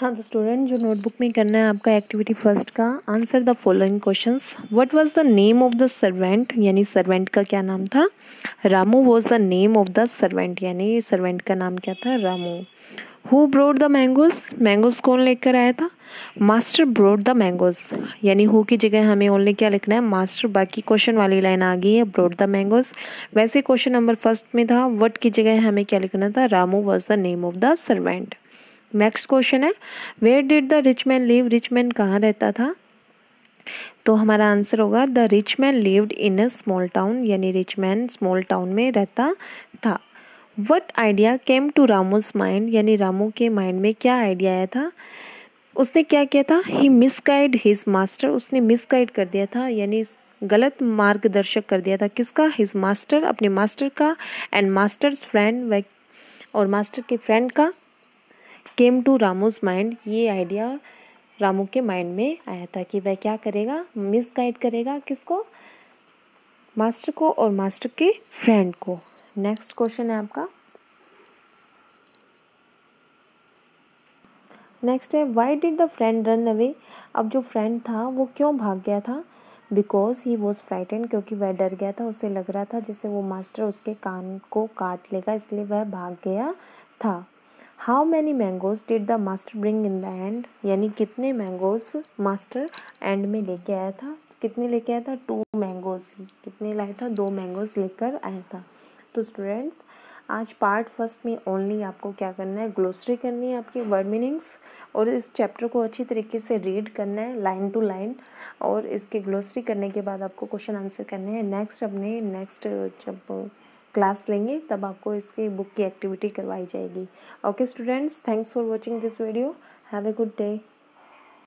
हाँ तो स्टूडेंट जो नोटबुक में करना है आपका एक्टिविटी फ़र्स्ट का answer the following questions what was the name of the servant यानी सर्वेंट का क्या नाम था? Ramu was the name of the servant यानी सर्वेंट का नाम क्या था? Ramu. Who brought the mangoes mangoes कौन लेकर आया था? मास्टर ब्रोड द मैंगोज यानी हु की जगह हमें ओनली क्या लिखना है? मास्टर बाकी क्वेश्चन वाली लाइन आ गई है ब्रोड द मैंगोज वैसे क्वेश्चन नंबर फ़र्स्ट में था वट की जगह हमें क्या लिखना था? Ramu was the name of the servant next question है where did the rich man live rich man कहाँ रहता था? तो हमारा आंसर होगा the rich man lived in a small town यानी रिच मैन स्मॉल टाउन में रहता था। What idea came to Ramu's mind यानी रामू के माइंड में क्या आइडिया आया था? उसने क्या किया था? ही मिसगाइड हिज मास्टर उसने मिसगाइड कर दिया था, यानी गलत मार्गदर्शक कर दिया था। किसका? हिज मास्टर अपने मास्टर का एंड मास्टर्स फ्रेंड और मास्टर के फ्रेंड का। केम टू रामूज माइंड ये आइडिया रामू के माइंड में आया था कि वह क्या करेगा? मिस गाइड करेगा किसको? मास्टर को और मास्टर के फ्रेंड को। नेक्स्ट क्वेश्चन है आपका। नेक्स्ट है why did the friend run away अब जो फ्रेंड था, वो क्यों भाग गया था? बिकॉज़ ही वॉज़ फ्राइटन क्योंकि वह डर गया था, उसे लग रहा था जैसे वो मास्टर उसके कान को काट लेगा, इसलिए वह भाग गया था। How many mangoes did the master bring in the end यानी कितने मैंगोज मास्टर एंड में लेके आया था? कितने लेके आया था? टू मैंगोज कितने लाया था? दो मैंगोज लेकर आया था। तो स्टूडेंट्स आज पार्ट फ़र्स्ट में ओनली आपको क्या करना है? ग्लोसरी करनी है आपकी वर्ड मीनिंग्स और इस चैप्टर को अच्छी तरीके से रीड करना है लाइन टू लाइन और इसके ग्लोसरी करने के बाद आपको क्वेश्चन आंसर करने हैं। नेक्स्ट अपने नेक्स्ट जब क्लास लेंगे, तब आपको इसकी बुक की एक्टिविटी करवाई जाएगी। Okay students thanks for watching this video have a good day